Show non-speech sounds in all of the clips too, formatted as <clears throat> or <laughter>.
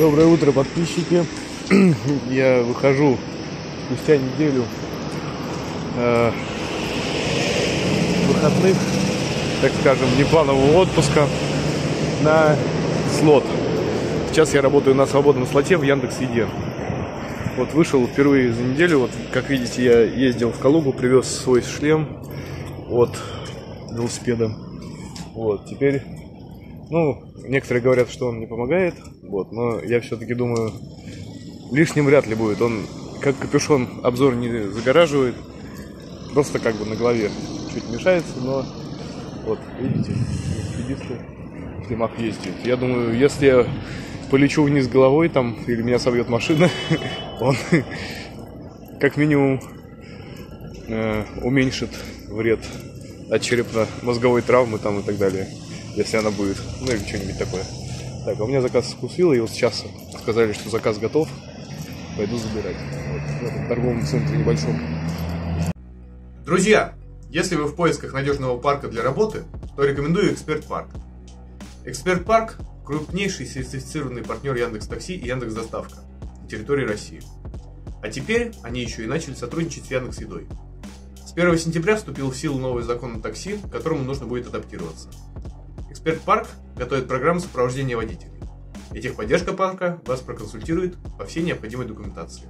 Доброе утро, подписчики. <clears throat> Я выхожу спустя неделю э, выходных, так скажем, непланового отпуска на слот. Сейчас я работаю на свободном слоте в Яндекс. Вот вышел впервые за неделю. Вот, как видите, я ездил в Калугу, привез свой шлем от велосипеда. Вот, теперь, ну, некоторые говорят, что он не помогает, вот, но я все-таки думаю, лишним вряд ли будет. Он, как капюшон, обзор не загораживает, просто как бы на голове чуть мешается, но вот, видите, велосипедисты в ездят. Я думаю, если я полечу вниз головой там, или меня собьет машина, <laughs> он как минимум э, уменьшит вред от черепно-мозговой травмы там и так далее, если она будет, ну или что-нибудь такое. Так, а у меня заказ вкусил, и вот сейчас сказали, что заказ готов, пойду забирать. Вот, в этом торговом центре небольшом. Друзья, если вы в поисках надежного парка для работы, то рекомендую Эксперт Парк. Эксперт Парк – крупнейший сертифицированный партнер Яндекс Такси и Яндекс Доставка на территории России. А теперь они еще и начали сотрудничать с Яндекс Едой. С 1 сентября вступил в силу новый закон о такси, к которому нужно будет адаптироваться. Эксперт Парк готовит программу сопровождения водителей. И техподдержка парка вас проконсультирует по всей необходимой документации.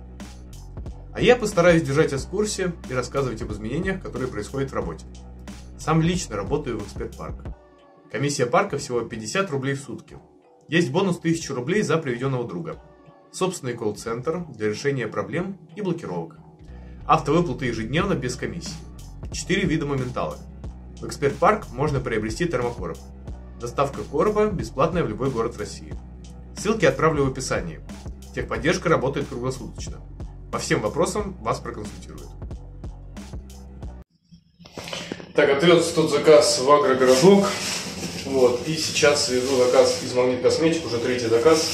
А я постараюсь держать вас в курсе и рассказывать об изменениях, которые происходят в работе. Сам лично работаю в Эксперт Парк. Комиссия парка всего 50 рублей в сутки. Есть бонус 1000 рублей за приведенного друга. Собственный колл-центр для решения проблем и блокировок. Автовыплаты ежедневно без комиссии. Четыре вида моментала. В Эксперт Парк можно приобрести термокороб. Доставка короба бесплатная в любой город России. Ссылки отправлю в описании. Техподдержка работает круглосуточно. По всем вопросам вас проконсультируют. Так, отвез тот заказ в агрогородок. Вот, и сейчас везу заказ из Магнит Косметик, уже третий заказ.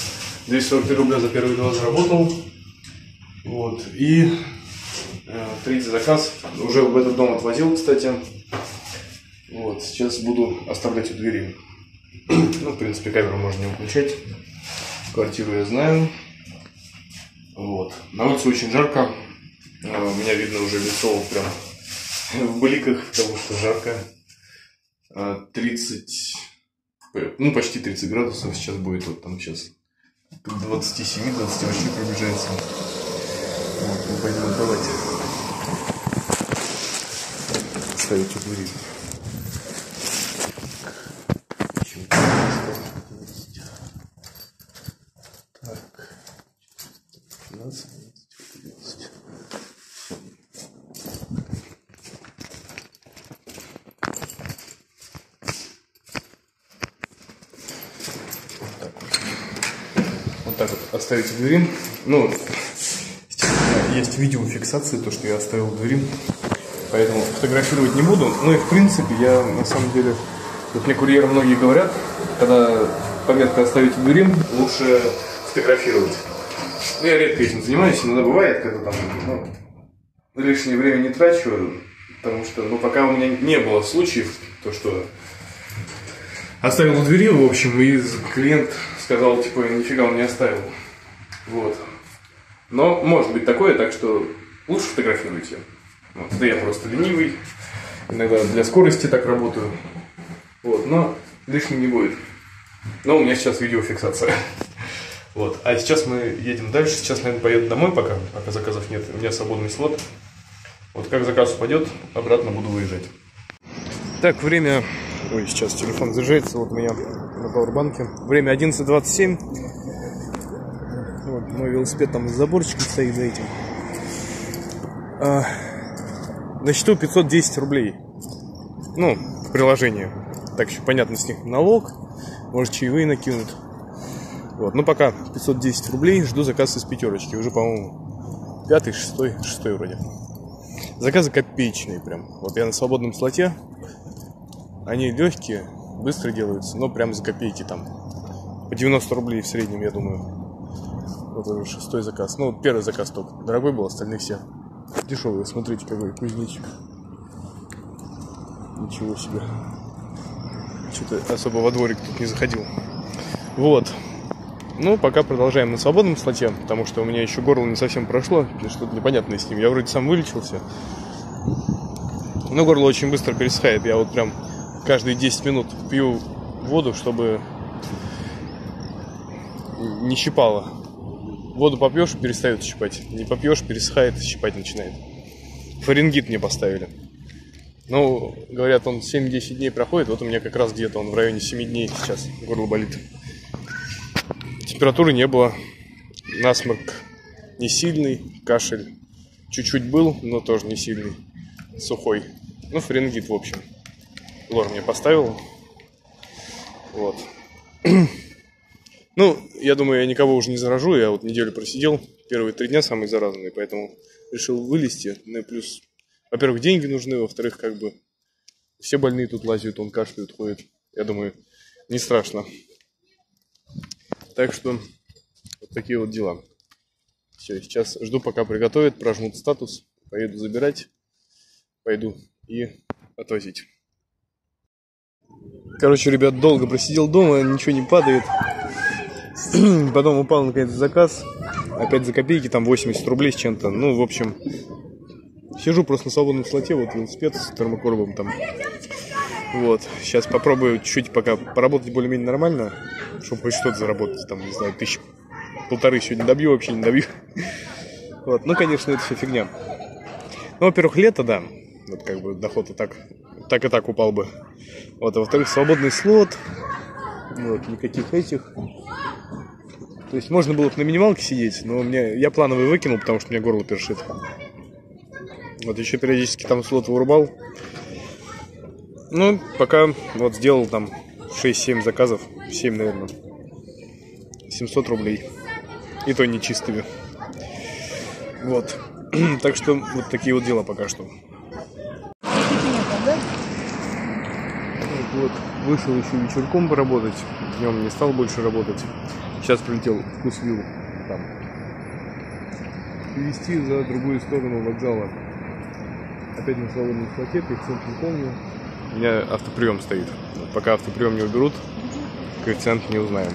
243 рубля за первый два заработал. Вот, и э, третий заказ уже в этот дом отвозил, кстати. Вот, сейчас буду оставлять у двери. <clears throat> ну, в принципе, камеру можно не выключать. Квартиру я знаю. Вот. На улице очень жарко. А, Меня видно уже лицо прям <laughs> в бликах, потому что жарко. А, 30, э, ну почти 30 градусов сейчас будет, вот там сейчас к 27-28 приближается. Вот, мы пойдем отдавать. Ставить у двери. Чего-то есть. Так. 15, 11. Вот так вот оставить в двери. Ну, есть видеофиксация, то, что я оставил в двери. Поэтому фотографировать не буду. Ну и в принципе я на самом деле, вот мне курьеры многие говорят, когда пометка оставить в двери, лучше фотографировать. Ну, я редко этим занимаюсь, иногда бывает, когда там, ну, лишнее время не трачу, потому что, ну, пока у меня не было случаев, то, что оставил у двери, в общем, и клиент сказал, типа, нифига он не оставил. Вот. Но может быть такое, так что лучше фотографируйте. Вот. Да я просто ленивый, иногда для скорости так работаю. Вот, но лишним не будет. Но у меня сейчас видеофиксация. Вот. А сейчас мы едем дальше. Сейчас, наверное, поеду домой пока, пока заказов нет. У меня свободный слот. Вот как заказ упадет, обратно буду выезжать. Так, время... Ой, сейчас телефон заряжается. Вот у меня на пауэрбанке. Время 11.27. Вот, мой велосипед там за заборчиком стоит за этим. А, на счету 510 рублей. Ну, в приложении. Так еще понятно, с них налог. Может, чаевые накинут. Вот, ну пока 510 рублей, жду заказ из пятерочки. Уже, по-моему, пятый, шестой, шестой вроде. Заказы копеечные прям. Вот я на свободном слоте. Они легкие, быстро делаются, но прям за копейки там. По 90 рублей в среднем, я думаю. Вот уже шестой заказ. Ну, первый заказ только. Дорогой был, остальные все дешевые. Смотрите, какой кузнечик. Ничего себе. Что-то особо во дворик тут не заходил. Вот. Ну, пока продолжаем на свободном слоте, потому что у меня еще горло не совсем прошло, что-то непонятное с ним. Я вроде сам вылечился, но горло очень быстро пересыхает. Я вот прям каждые 10 минут пью воду, чтобы не щипало. Воду попьешь, перестает щипать. Не попьешь, пересыхает, щипать начинает. Фаренгит мне поставили. Ну, говорят, он 7-10 дней проходит. Вот у меня как раз где-то он в районе 7 дней сейчас горло болит. Температуры не было. Насморк не сильный. Кашель чуть-чуть был, но тоже не сильный. Сухой. Ну, фаренгит, в общем. Лор мне поставил. Вот. <clears throat> Ну, я думаю, я никого уже не заражу. Я вот неделю просидел. Первые три дня самые заразные, поэтому решил вылезти. Ну и плюс, во-первых, деньги нужны, во-вторых, как бы все больные тут лазят, он кашляет, ходит. Я думаю, не страшно. Так что вот такие вот дела. Все, сейчас жду, пока приготовят, прожмут статус, поеду забирать, пойду и отвозить. Короче, ребят, долго просидел дома, ничего не падает. <clears throat> Потом упал наконец заказ. Опять за копейки, там 80 рублей с чем-то. Ну, в общем, сижу просто на свободном слоте, вот велосипед с термокоробом там. Вот, сейчас попробую чуть-чуть пока поработать более-менее нормально, чтобы хоть что-то заработать, там, не знаю, тысяч полторы сегодня добью, вообще не добью. <laughs> Вот, ну, конечно, это все фигня. Ну, во-первых, лето, да, вот как бы доход так, так и так упал бы. Вот, а во-вторых, свободный слот, вот, никаких этих. То есть можно было бы на минималке сидеть, но мне, я плановый выкинул, потому что у меня горло першит. Вот еще периодически там слот вырубал. Ну, пока вот сделал там 6-7 заказов, 7, наверное. 700 рублей. И то не чистыми. Вот. <clears throat> так что вот такие вот дела пока что. Вот, вышел еще вечерком поработать. Днем не стал больше работать. Сейчас прилетел вкусвилл там. Перевести за другую сторону вокзала. Опять на свободном слоте, коэффициент не помню. У меня автоприем стоит. Пока автоприем не уберут, коэффициент не узнаем.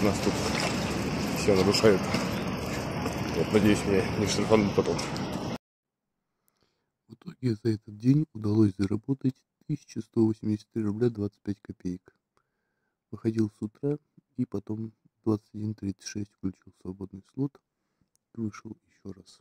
У нас тут все нарушают. Вот, надеюсь, меня не штрафанут потом. В итоге за этот день удалось заработать 1183 рубля 25 копеек. Выходил с утра и потом 21.36 включил свободный слот вышел еще раз